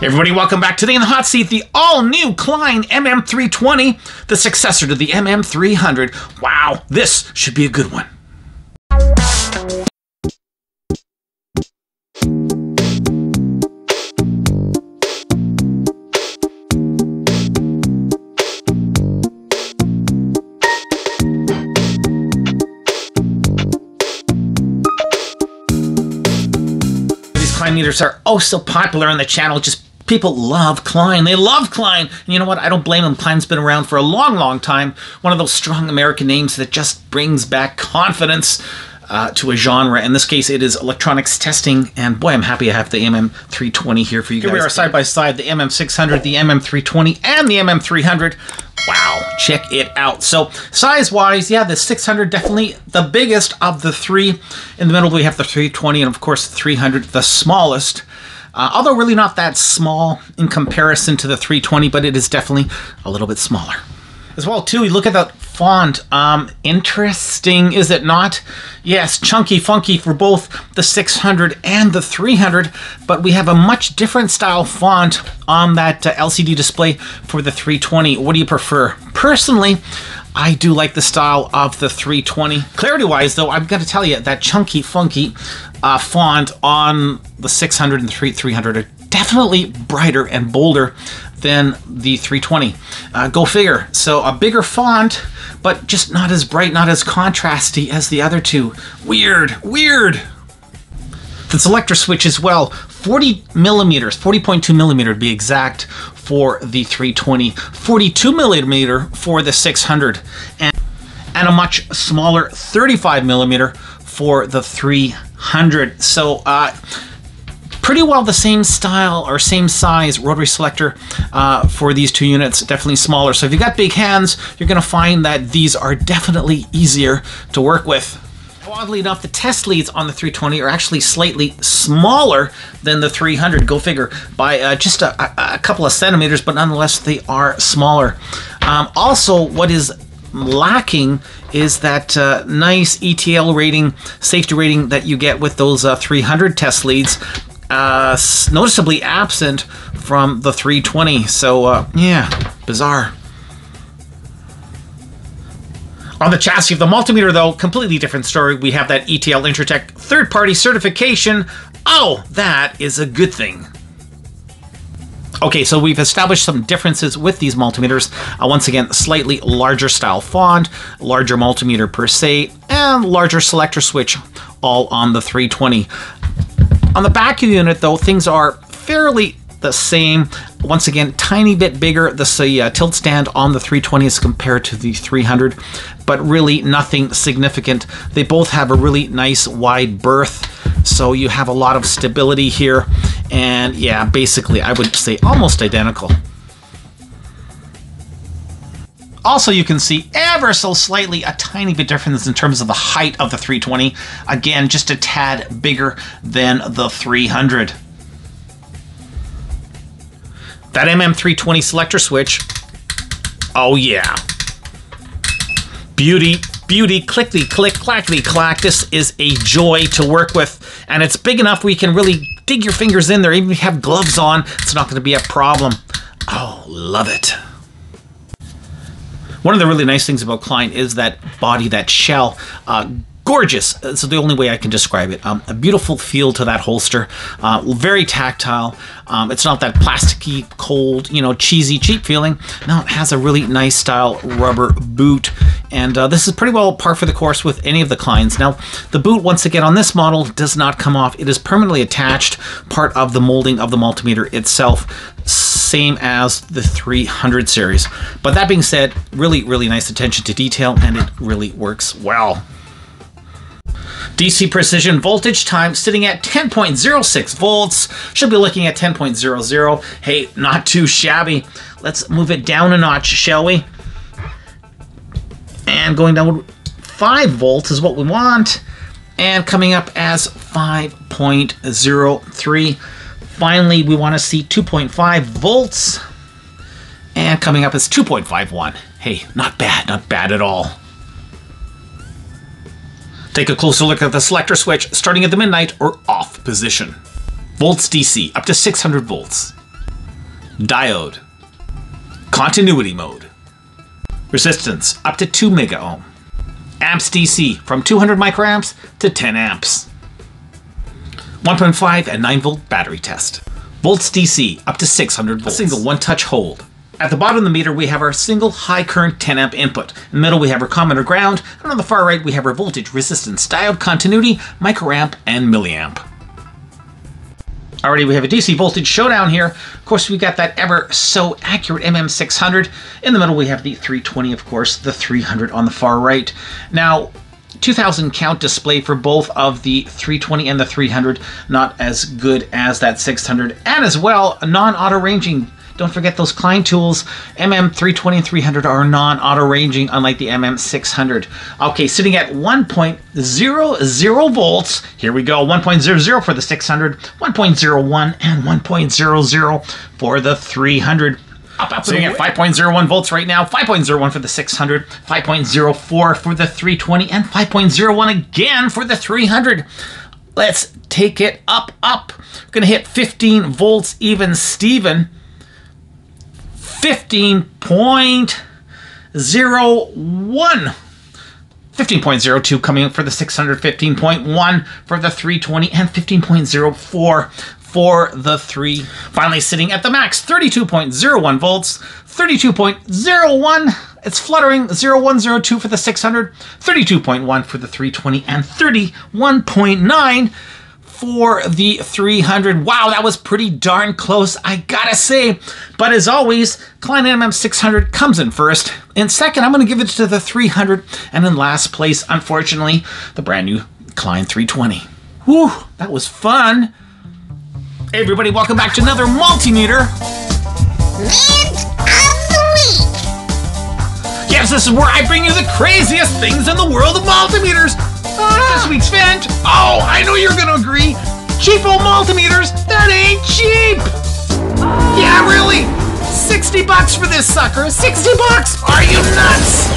Everybody, welcome back. Today in the hot seat, the all-new Klein MM320, the successor to the MM300. Wow, this should be a good one. Klein meters are oh so popular on the channel. Just people love Klein. They love Klein. And you know what? I don't blame them. Klein's been around for a long, long time. One of those strong American names that just brings back confidence uh, to a genre. In this case, it is electronics testing. And boy, I'm happy I have the MM320 here for you here guys. Here we are side by side, the MM600, the MM320, and the MM300. Wow, check it out. So size-wise, yeah, the 600 definitely the biggest of the three. In the middle, we have the 320, and of course, the 300, the smallest. Uh, although really not that small in comparison to the 320, but it is definitely a little bit smaller. As well, too, you look at that font. Um, interesting, is it not? Yes, chunky, funky for both the 600 and the 300, but we have a much different style font on that uh, LCD display for the 320. What do you prefer? Personally, I do like the style of the 320. Clarity-wise, though, I've got to tell you that chunky, funky uh, font on the 600 and the 300 are definitely brighter and bolder than the 320. Uh, go figure. So a bigger font, but just not as bright, not as contrasty as the other two. Weird, weird. The selector switch as well, 40 millimeters, 40.2 millimeter to be exact for the 320, 42 millimeter for the 600, and, and a much smaller 35 millimeter for the 300. So, uh, pretty well the same style or same size rotary selector uh, for these two units, definitely smaller. So if you've got big hands, you're going to find that these are definitely easier to work with. Oddly enough, the test leads on the 320 are actually slightly smaller than the 300, go figure, by uh, just a, a, couple of centimeters, but nonetheless they are smaller. Um, also, what is lacking is that uh, nice ETL rating, safety rating that you get with those uh, 300 test leads uh, noticeably absent from the 320. So, uh, yeah, bizarre. On the chassis of the multimeter, though, completely different story. We have that ETL Intertek third-party certification. Oh, that is a good thing. Okay, so we've established some differences with these multimeters. Uh, once again, slightly larger style font, larger multimeter per se, and larger selector switch, all on the 320. On the back of the unit, though, things are fairly the same. Once again, tiny bit bigger, the uh, tilt stand on the 320 as compared to the 300, but really nothing significant. They both have a really nice wide berth, so you have a lot of stability here. And yeah, basically, I would say almost identical. Also, you can see ever so slightly a tiny bit difference in terms of the height of the 320. Again, just a tad bigger than the 300. That MM320 selector switch, oh yeah. Beauty, beauty, clickety click, clackety clack. This is a joy to work with, and it's big enough you can really dig your fingers in there. Even if you have gloves on, it's not going to be a problem. Oh, love it. One of the really nice things about Klein is that body, that shell. Uh, gorgeous. It's the only way I can describe it. Um, a beautiful feel to that holster. Uh, very tactile. Um, it's not that plasticky, cold, you know, cheesy, cheap feeling. No, it has a really nice style rubber boot. And uh, this is pretty well par for the course with any of the Kleins. Now, the boot, once again, on this model does not come off. It is permanently attached, part of the molding of the multimeter itself same as the 300 series. But that being said, really, really nice attention to detail, and it really works well. DC precision voltage time sitting at 10.06 volts. Should be looking at 10.00. Hey, not too shabby. Let's move it down a notch, shall we? And going down 5 volts is what we want. And coming up as 5.03. Finally, we want to see 2.5 volts. And coming up is 2.51. Hey, not bad, not bad at all. Take a closer look at the selector switch starting at the midnight or off position. Volts DC up to 600 volts. Diode. Continuity mode. Resistance up to 2 mega ohm. Amps DC from 200 microamps to 10 amps. 1.5 and 9 volt battery test. Volts DC up to 600 volts. A single one touch hold. At the bottom of the meter, we have our single high current 10 amp input. In the middle, we have our common or ground, and on the far right, we have our voltage, resistance, diode, continuity, microamp, and milliamp. Already we have a DC voltage showdown here. Of course, we've got that ever so accurate MM600. In the middle, we have the 320, of course, the 300 on the far right. Now, 2000 count display for both of the 320 and the 300, not as good as that 600. And as well, non-auto ranging don't forget those Klein tools. MM320 and 300 are non-auto ranging, unlike the MM600. Okay, sitting at 1.00 volts. Here we go. 1.00 for the 600, 1.01 and 1.00 for the 300. Up, up, sitting at 5.01 volts right now. 5.01 for the 600, 5.04 for the 320, and 5.01 again for the 300. Let's take it up, up. We're gonna hit 15 volts even Steven. 15.01. 15.02 coming up for the 600, 15.1 for the 320, and 15.04 for the 3. Finally sitting at the max, 32.01 volts, 32.01, it's fluttering, 0102 for the 600, 32.1 for the 320, and 31.9 for the 300. Wow, that was pretty darn close, I gotta say. But as always, Klein MM600 comes in first. In second, I'm gonna give it to the 300. And in last place, unfortunately, the brand new Klein 320. Whew, that was fun. Hey everybody, welcome back to another multimeter. Mint of the week. Yes, this is where I bring you the craziest things in the world of multimeters. Ah. This week's vent. Oh, I know you're gonna agree. Cheapo multimeters, that ain't cheap. Yeah, really. 60 bucks for this sucker. 60 bucks. Are you nuts?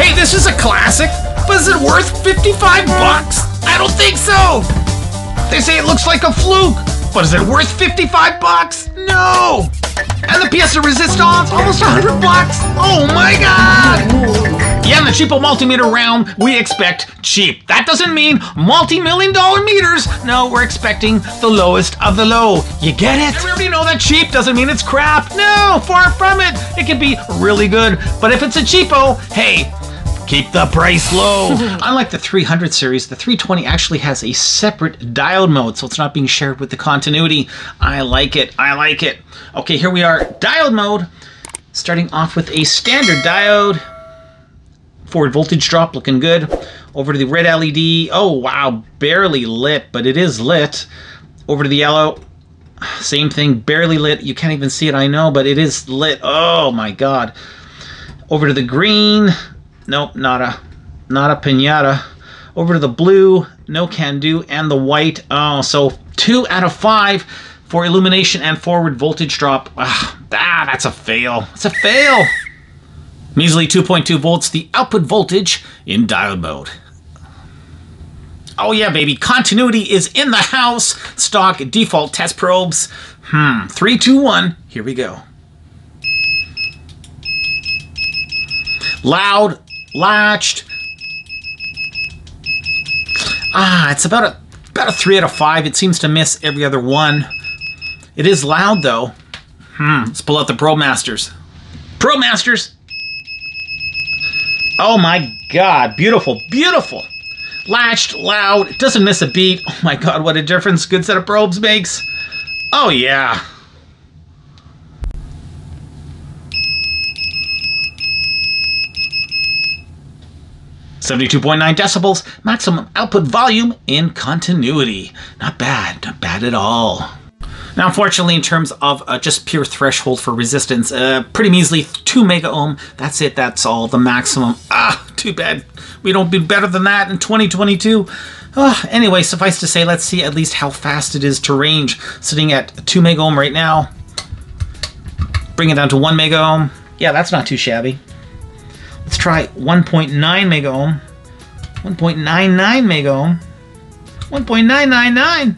Hey, this is a classic, but is it worth 55 bucks? I don't think so. They say it looks like a fluke, but is it worth 55 bucks? No. And the pièce resistance, almost 100 bucks. Oh my god. Yeah, in the cheapo multimeter realm, we expect cheap. That doesn't mean multi-million dollar meters. No, we're expecting the lowest of the low. You get it? We already know that cheap doesn't mean it's crap. No, far from it. It can be really good. But if it's a cheapo, hey, Keep the price low. Unlike the 300 series, the 320 actually has a separate diode mode, so it's not being shared with the continuity. I like it. I like it. Okay, here we are. Diode mode. Starting off with a standard diode. Forward voltage drop looking good. Over to the red LED. Oh, wow. Barely lit, but it is lit. Over to the yellow. Same thing. Barely lit. You can't even see it, I know, but it is lit. Oh, my God. Over to the green. Nope, not a, not a pinata. Over to the blue, no can do, and the white. Oh, so two out of five for illumination and forward voltage drop. Ah, ah that's a fail. It's a fail. Measly 2.2 volts, the output voltage in diode mode. Oh yeah, baby, continuity is in the house. Stock default test probes. Hmm, three, two, one. Here we go. Loud, latched. Ah, it's about a about a three out of five. It seems to miss every other one. It is loud though. Hmm. Let's pull out the Probe Masters. Probe Masters. Oh my God! Beautiful, beautiful. Latched, loud. It doesn't miss a beat. Oh my God! What a difference good set of probes makes. Oh yeah. Seventy-two point nine decibels, maximum output volume in continuity. Not bad, not bad at all. Now, unfortunately, in terms of uh, just pure threshold for resistance, uh, pretty measly 2 mega ohm. That's it, that's all, the maximum. Ah, too bad. We don't do better than that in 2022. Uh, anyway, suffice to say, let's see at least how fast it is to range. Sitting at 2 mega ohm right now. Bring it down to 1 mega ohm. Yeah, that's not too shabby. Let's try 1.9 mega ohm. 1.99 mega ohm. 1.999.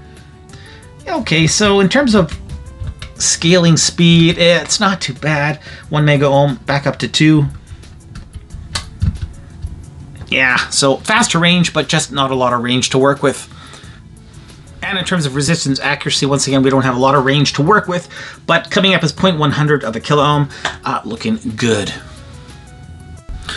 Okay, so in terms of scaling speed, it's not too bad. One mega ohm back up to two. Yeah, so faster range, but just not a lot of range to work with. And in terms of resistance accuracy, once again, we don't have a lot of range to work with, but coming up as 0.100 of a kilo ohm, uh, looking good.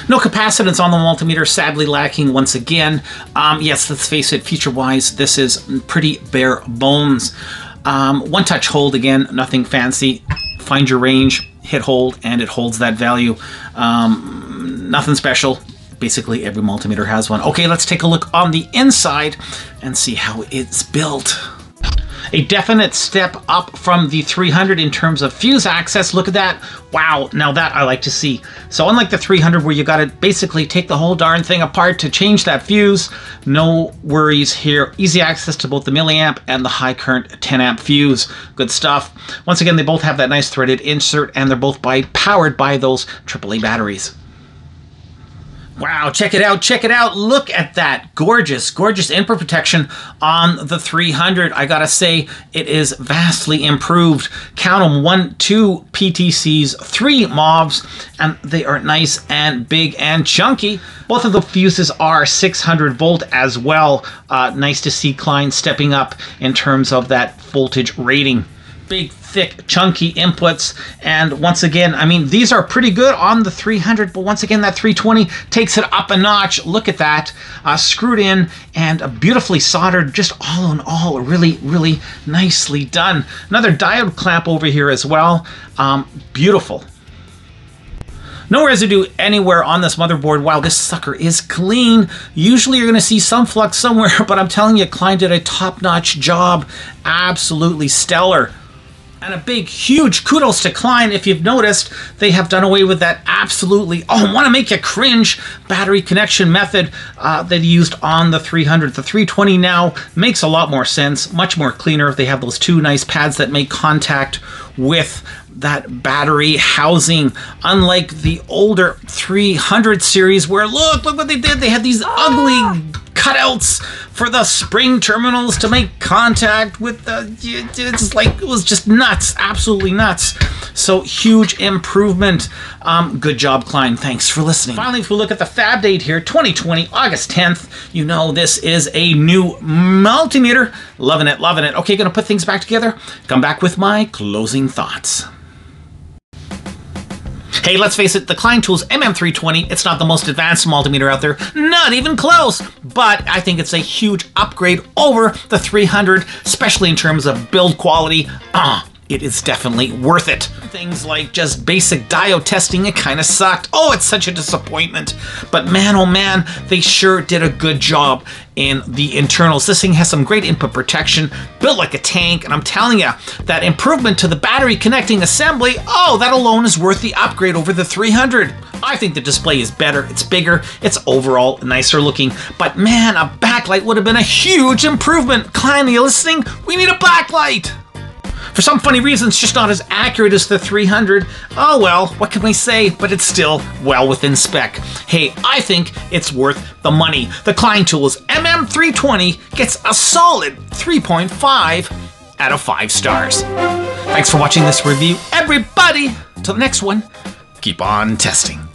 No capacitance on the multimeter, sadly lacking once again. Um, yes, let's face it, feature-wise, this is pretty bare bones. Um, one touch hold again, nothing fancy. Find your range, hit hold, and it holds that value. Um, nothing special. Basically, every multimeter has one. Okay, let's take a look on the inside and see how it's built a definite step up from the 300 in terms of fuse access. Look at that. Wow, now that I like to see. So unlike the 300 where you got to basically take the whole darn thing apart to change that fuse, no worries here. Easy access to both the milliamp and the high current 10 amp fuse. Good stuff. Once again, they both have that nice threaded insert and they're both by powered by those AAA batteries. Wow, check it out, check it out. Look at that. Gorgeous, gorgeous input protection on the 300. I gotta say, it is vastly improved. Count them, one, two PTCs, three MOVs, and they are nice and big and chunky. Both of the fuses are 600 volt as well. Uh, nice to see Klein stepping up in terms of that voltage rating big, thick, chunky inputs. And once again, I mean, these are pretty good on the 300, but once again, that 320 takes it up a notch. Look at that. Uh, screwed in and beautifully soldered, just all in all, really, really nicely done. Another diode clamp over here as well. Um, beautiful. No residue anywhere on this motherboard. Wow, this sucker is clean. Usually you're going to see some flux somewhere, but I'm telling you, Klein did a top-notch job. Absolutely stellar. And a big, huge kudos to Klein. If you've noticed, they have done away with that absolutely, oh, I want to make you cringe battery connection method uh, they used on the 300. The 320 now makes a lot more sense, much more cleaner. If they have those two nice pads that make contact with that battery housing unlike the older 300 series where look look what they did they had these ugly cutouts for the spring terminals to make contact with the it's like it was just nuts absolutely nuts. So huge improvement. Um, good job klein. Thanks for listening. Finally if we look at the fab date here 2020 august 10th you know this is a new multimeter. Loving it loving it. Okay gonna put things back together. Come back with my closing thoughts Hey, let's face it, the Klein Tools MM320, it's not the most advanced multimeter out there, not even close, but I think it's a huge upgrade over the 300, especially in terms of build quality. Ah, it is definitely worth it. Things like just basic diode testing, it kind of sucked. Oh, it's such a disappointment. But man, oh man, they sure did a good job in the internals. This thing has some great input protection, built like a tank, and I'm telling you, that improvement to the battery connecting assembly, oh, that alone is worth the upgrade over the 300. I think the display is better, it's bigger, it's overall nicer looking, but man, a backlight would have been a huge improvement. Klein, are you listening? We need a backlight! For some funny reason, it's just not as accurate as the 300. Oh well, what can we say? But it's still well within spec. Hey, I think it's worth the money. The Klein Tools MM320 gets a solid 3.5 out of 5 stars. Thanks for watching this review, everybody! Till the next one, keep on testing.